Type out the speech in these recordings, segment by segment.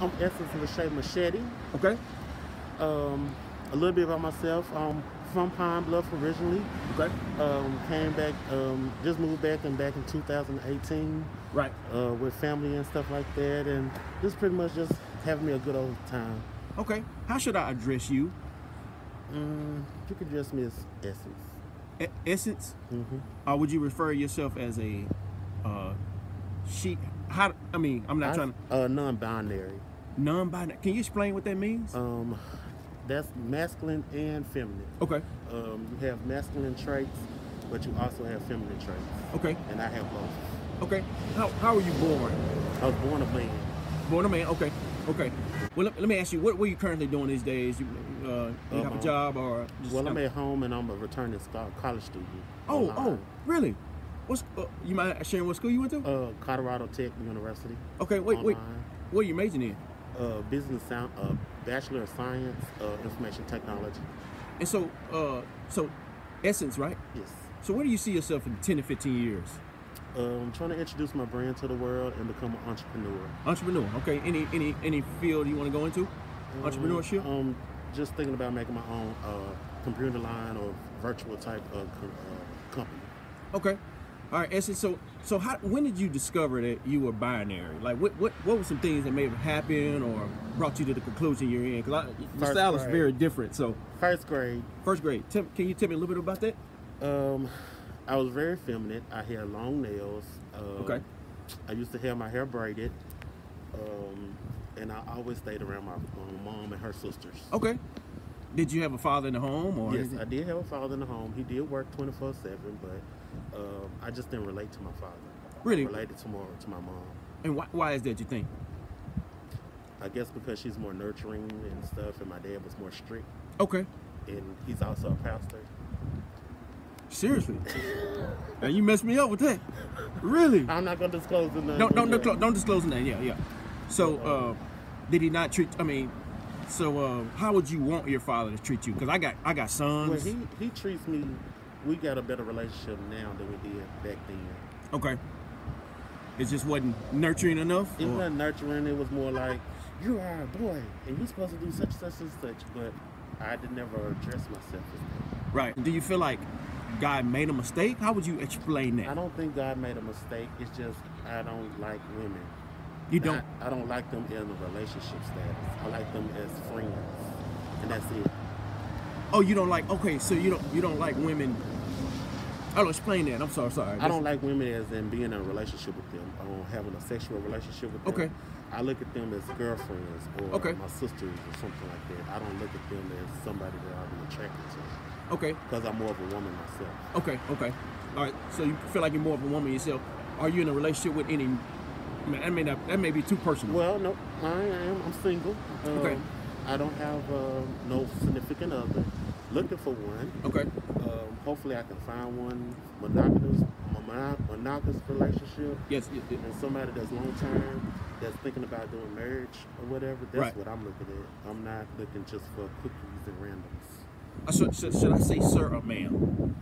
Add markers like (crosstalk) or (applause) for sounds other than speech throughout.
I'm Essence Lachey Machete. Okay. Um, a little bit about myself. I'm from Pine Bluff originally. Okay. Um, came back, um, just moved back and back in 2018 Right. uh, with family and stuff like that, and just pretty much just having me a good old time. Okay. How should I address you? Mm, you can address me as Essence. E- Essence? hmm Or would you refer yourself as a uh, she? How? I mean, I'm not I- trying to Uh, non-binary. Non-binary. Can you explain what that means? Um, that's masculine and feminine. okay. Um, you have masculine traits, but you also have feminine traits, Okay. and I have both. Okay. How How were you born? I was born a man. Born a man. Okay. Okay. Well, let, let me ask you, what, what are you currently doing these days? You, uh, you have a Uh-huh. job or? Just Well, I'm at home and I'm a returning college student. Oh, online. oh, really? What's uh, you mind sharing what school you went to? Uh, Colorado Tech University. okay, wait, wait. online. What are you majoring in? Uh, business sound, uh, Bachelor of Science, uh, Information Technology. And so, uh, so, Essence, right? Yes. So, where do you see yourself in 10 to 15 years? Um, trying to introduce my brand to the world and become an entrepreneur. Entrepreneur. Okay. Any any any field you want to go into? Entrepreneurship. Um, just thinking about making my own uh, computer line or virtual type of uh, company. Okay. All right, Essence. So, so how? When did you discover that you were binary? Like, what what what were some things that may have happened or brought you to the conclusion you're in? Because your style is very different. So, First grade, first grade. Tell, can you tell me a little bit about that? um, I was very feminine. I had long nails. Um, Okay. I used to have my hair braided. Um, and I always stayed around my um, mom and her sisters. Okay. Did you have a father in the home or? Yes, anything? I did have a father in the home. He did work 24 7, but um, I just didn't relate to my father. Really? I related to more to my mom. And why, why is that? You think? I guess because she's more nurturing and stuff, and my dad was more strict, Okay. and he's also a pastor. Seriously. (laughs) now you messed me up with that. Really? I'm not gonna disclose the name. Don't don't but don't, don't disclose the name. Yeah, yeah. So, uh, did he not treat? I mean, so uh, how would you want your father to treat you? Because I got I got sons. Well, he he treats me. We got a better relationship now than we did back then. Okay. It just wasn't nurturing enough. It or- wasn't nurturing. It was more like, you are a boy, and you're supposed to do such, such, and such. But I did never address myself. Right. Do you feel like God made a mistake? How would you explain that? I don't think God made a mistake. It's just I don't like women. You don't. I, I don't like them in a relationship status. I like them as friends, and that's it. Oh, you don't like. Okay, so you don't you don't like women. I'll explain that. I'm sorry. Sorry. I don't like women as in being in a relationship with them, or having a sexual relationship with them. Okay. I look at them as girlfriends or Okay. my sisters or something like that. I don't look at them as somebody that be attracted to Okay. because I'm more of a woman myself. Okay. Okay. All right. So you feel like you're more of a woman yourself. Are you in a relationship with any? That may not. That may be too personal. Well, no, I am. I'm single. Um, Okay. I don't have uh, no significant other. Looking for one. Okay. Um, hopefully, I can find one monogamous, mono- monogamous relationship. Yes. y- y- and somebody that's long term, that's thinking about doing marriage or whatever, that's Right. what I'm looking at. I'm not looking just for cookies and randoms. Uh, should, should, should I say sir or ma'am?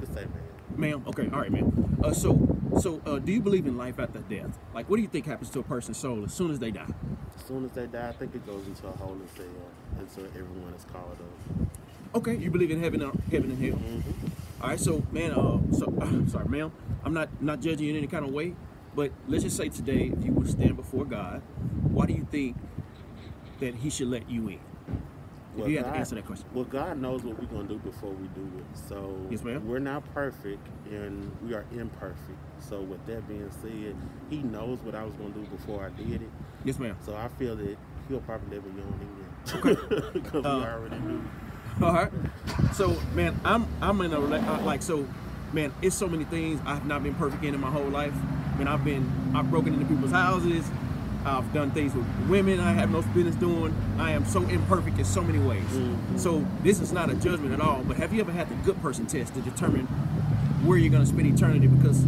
Could say, man. Ma'am. Okay. All right, ma'am. Uh, so, so, uh, do you believe in life after death? Like, what do you think happens to a person's soul as soon as they die? As soon as they die, I think it goes into a hole in cell until everyone is called up. Okay. You believe in heaven, or heaven and hell. Mm-hmm. All right. So, man. Uh, so, uh, (sighs) sorry, ma'am. I'm not not judging you in any kind of way, but let's just say today, if you would stand before God, why do you think that He should let you in? If you have to answer that question. Well, God knows what we're going to do before we do it. So Yes, we're not perfect and we are imperfect. So with that being said, He knows what I was going to do before I did it. Yes, ma'am. So I feel that He'll probably me on again. Because (laughs) Uh, we already knew. All right. So, man, I'm I'm in a uh, like so, man. It's so many things I've not been perfect in in my whole life. I mean, I've been I've broken into people's houses. I've done things with women I have no business doing. I am so imperfect in so many ways. So this is not a judgment at all. But have you ever had the good person test to determine where you're going to spend eternity? Because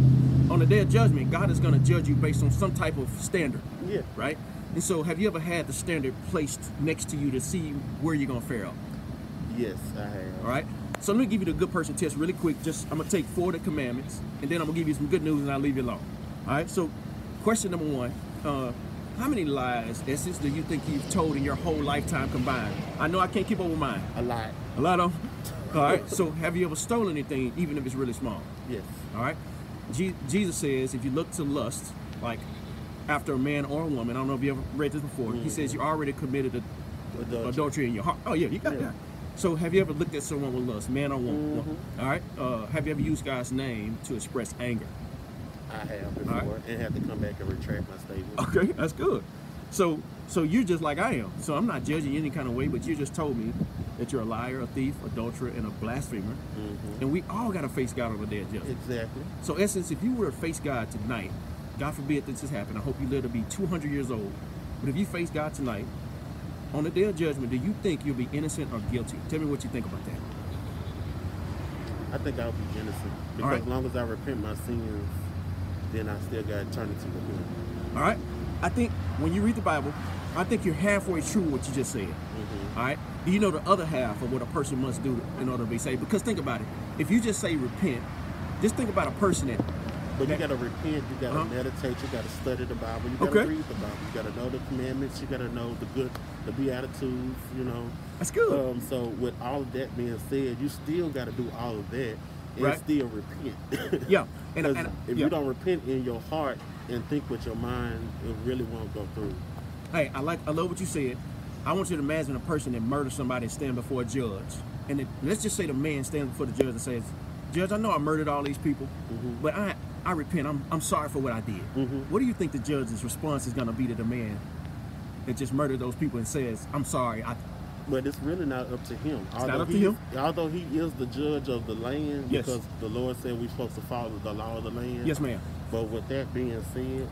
on the day of judgment, God is going to judge you based on some type of standard Yeah. right? And so, have you ever had the standard placed next to you to see where you're gonna fare out? Yes, I have. All right. So let me give you the good person test really quick. Just I'm gonna take four of the commandments, and then I'm gonna give you some good news, and I'll leave you alone. All right. So, question number one: uh, how many lies, Essence, do you think you've told in your whole lifetime combined? I know I can't keep up with mine. A lot. A lot of? All right. So have you ever stolen anything, even if it's really small? Yes. All right. Je- Jesus says if you look to lust, like after a man or a woman, I don't know if you ever read this before. He says you already committed a, Adultery. adultery in your heart. Oh yeah, you got Yeah. that. So have you ever looked at someone with lust, man or woman? Mhm. All right. Uh, have you ever used God's name to express anger? I have before right. and had to come back and retract my statement. Okay, that's good. So, so you're just like I am. So I'm not judging you any kind of way, but you just told me that you're a liar, a thief, adulterer, and a blasphemer, Mhm. and we all got to face God on the day of judgment. Exactly. So, essence, if you were to face God tonight, God forbid this has happened. I hope you live to be 200 years old. But if you face God tonight, on the day of judgment, do you think you'll be innocent or guilty? Tell me what you think about that. I think I'll be innocent because right. as long as I repent my sins, then I still got eternity with Him. All right. I think when you read the Bible, I think you're halfway through what you just said. Mhm. All right. Do you know the other half of what a person must do in order to be saved? Because think about it. If you just say repent, just think about a person that. But you got to repent. You got to Uh-huh. meditate. You got to study the Bible. You got Okay. to read the Bible. You got to know the commandments. You got to know the good, the beatitudes. You know. That's good. Um, so with all of that being said, you still got to do all of that and Right. still repent. (laughs) yeah. And, and if yeah. you don't repent in your heart and think with your mind, it really won't go through. Hey, I like I love what you said. I want you to imagine a person that murdered somebody and stand before a judge. And it, let's just say the man stands before the judge and says, Judge, I know I murdered all these people, Mhm. but I I repent. I'm I'm sorry for what I did. Mhm. What do you think the judge's response is gonna be to the man that just murdered those people and says, I'm sorry, I But it's really not up to him. not up to him? Although he is the judge of the land, Yes. because the Lord said we're supposed to follow the law of the land. Yes ma'am. But with that being said,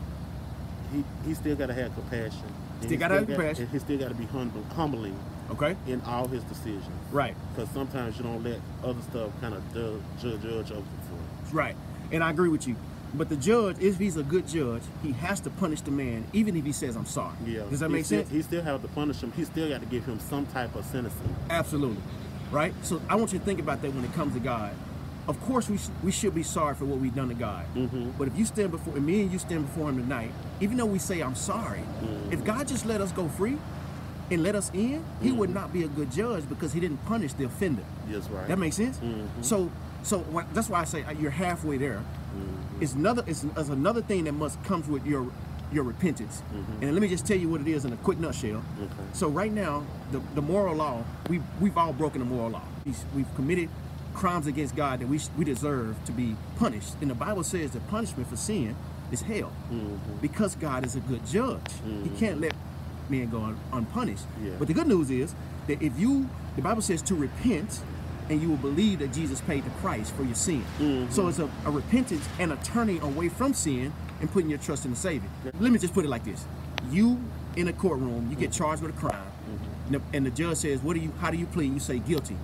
he he still got to have compassion. Still he gotta have got- compassion. And he still got to be humble, humbling Okay? in all his decisions. Right. Because sometimes you don't let other stuff kind of judge, judge over for. Right. And I agree with you. But the judge, if he's a good judge, he has to punish the man, even if he says, I'm sorry. Yeah. Does that he make still, sense? He still have to punish him. He still got to give him some type of sentencing. Absolutely. Right? So I want you to think about that when it comes to God. Of course, we, sh- we should be sorry for what we've done to God. Mhm. But if you stand before, and me and you stand before Him tonight, even though we say, I'm sorry, Mhm. if God just let us go free and let us in, He would Mhm. not be a good judge because He didn't punish the offender. Yes, right. That makes sense? Mhm. So, so when, that's why I say uh, you're halfway there. Mhm. It's another. It's, it's another thing that must comes with your your repentance. Mhm. And let me just tell you what it is in a quick nutshell. Okay. So right now, the, the moral law, we we've all broken the moral law. We've, we've committed crimes against God that we we deserve to be punished. And the Bible says the punishment for sin is hell, Mhm. because God is a good judge. He Mhm. can't let men go un, unpunished. Yeah. But the good news is that if you, the Bible says to repent, and you will believe that Jesus paid the price for your sin. Mhm. So it's a, a repentance and a turning away from sin and putting your trust in the Savior. Let me just put it like this: you in a courtroom, you get charged with a crime, and, the, and the judge says, "What do you? How do you plead?" You say guilty.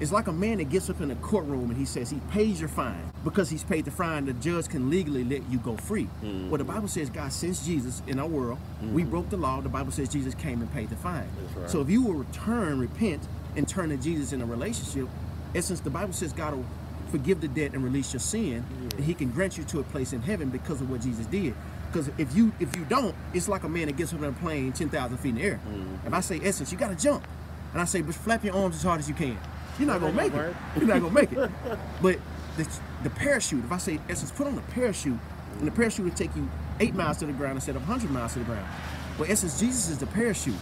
It's like a man that gets up in a courtroom and he says he pays your fine because he's paid the fine. The judge can legally let you go free. Mm-hmm. Well, the Bible says God sends Jesus in our world. We mm-hmm. broke the law. The Bible says Jesus came and paid the fine. Right. So if you will return, repent, and turn to Jesus in a relationship, and since the Bible says God will forgive the debt and release your sin, and He can grant you to a place in heaven because of what Jesus did. Because if you if you don't, it's like a man that gets up in a plane ten thousand feet in the air. If I say Essence, you got to jump, and I say, but flap your arms as hard as you can, you're not gonna make it. You're not gonna make it. (laughs) But the, the parachute, if I say Essence, put on the parachute, and the parachute will take you eight miles to the ground instead of hundred miles to the ground. Well, Essence, Jesus is the parachute.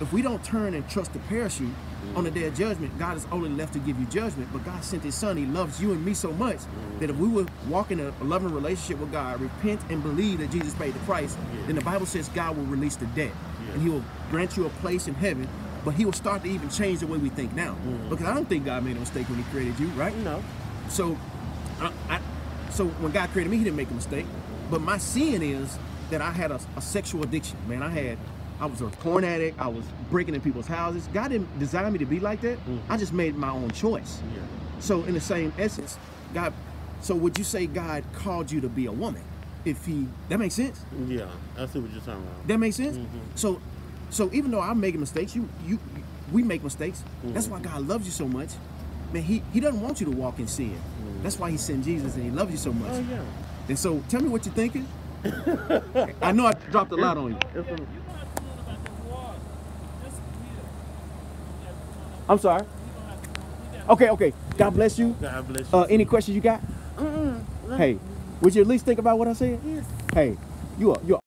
If we don't turn and trust the parachute on the day of judgment, God is only left to give you judgment. But God sent His Son. He loves you and me so much that if we would walk in a loving relationship with God, repent and believe that Jesus paid the price, then the Bible says God will release the debt and He will grant you a place in heaven. But He will start to even change the way we think now. Mm-hmm. Because I don't think God made a mistake when He created you, right? No. So, I, I, so when God created me, He didn't make a mistake. But my sin is that I had a, a sexual addiction. Man, I had, I was a porn addict. I was breaking in people's houses. God didn't design me to be like that. Mhm. I just made my own choice. Yeah. So in the same essence, God. So would you say God called you to be a woman? If He, that makes sense. Yeah. I see what you're talking about. That makes sense. Mhm. So, so even though I'm making mistakes, you, you, we make mistakes. That's Mhm. why God loves you so much. Man, He He doesn't want you to walk in sin. That's why He sent Jesus, and He loves you so much. Oh yeah. And so, tell me what you're thinking. (laughs) I know I dropped a lot on you. It's a- I'm sorry. Okay, okay. God bless you. God bless you. Uh, any questions you got? Mm-mm. Hey, would you at least think about what I said? Yes. Hey, you are you are